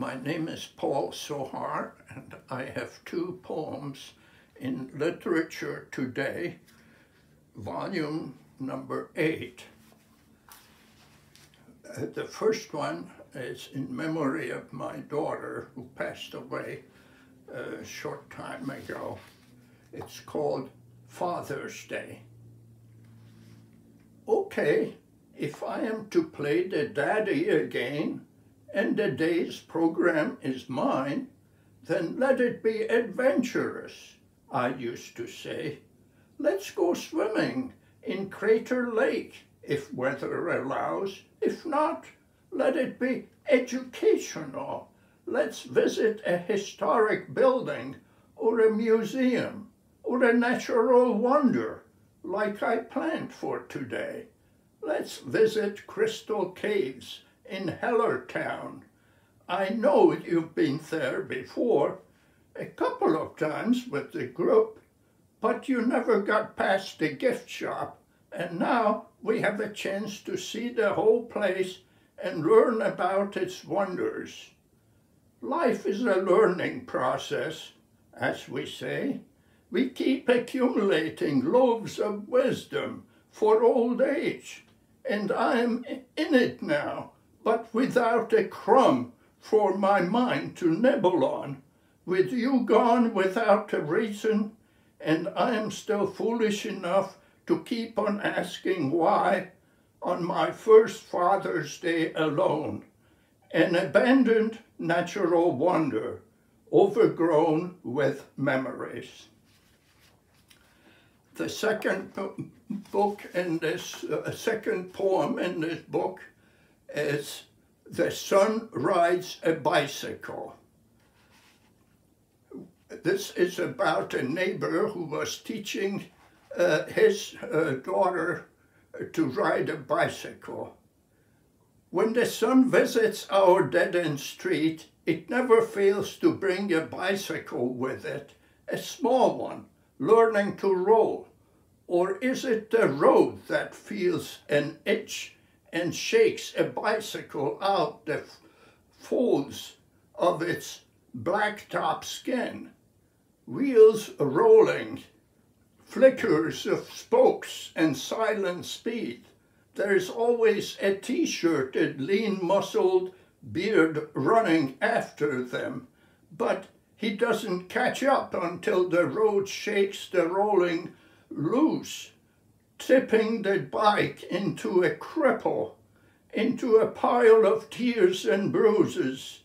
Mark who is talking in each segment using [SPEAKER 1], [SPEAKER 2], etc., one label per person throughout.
[SPEAKER 1] My name is Paul Sohar, and I have two poems in Literature Today, volume number eight. Uh, the first one is in memory of my daughter who passed away a short time ago. It's called Father's Day. Okay, if I am to play the daddy again, and the day's program is mine, then let it be adventurous, I used to say. Let's go swimming in Crater Lake, if weather allows. If not, let it be educational. Let's visit a historic building or a museum or a natural wonder like I planned for today. Let's visit Crystal Caves in Hellertown. I know you've been there before, a couple of times with the group, but you never got past the gift shop, and now we have a chance to see the whole place and learn about its wonders. Life is a learning process, as we say. We keep accumulating loaves of wisdom for old age, and I'm in it now but without a crumb for my mind to nibble on. With you gone without a reason, and I am still foolish enough to keep on asking why on my first Father's Day alone. An abandoned natural wonder, overgrown with memories. The second book in this, uh, second poem in this book is the sun rides a bicycle. This is about a neighbor who was teaching uh, his uh, daughter to ride a bicycle. When the sun visits our dead-end street, it never fails to bring a bicycle with it, a small one, learning to roll. Or is it the road that feels an itch and shakes a bicycle out the folds of its blacktop skin. Wheels rolling, flickers of spokes and silent speed. There's always a t-shirted, lean-muscled beard running after them, but he doesn't catch up until the road shakes the rolling loose tipping the bike into a cripple, into a pile of tears and bruises,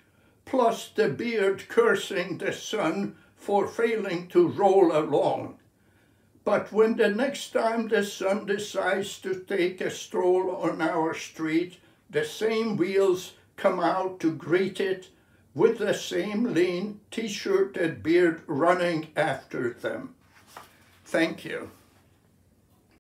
[SPEAKER 1] plus the beard cursing the sun for failing to roll along. But when the next time the sun decides to take a stroll on our street, the same wheels come out to greet it with the same lean, t-shirted beard running after them. Thank you.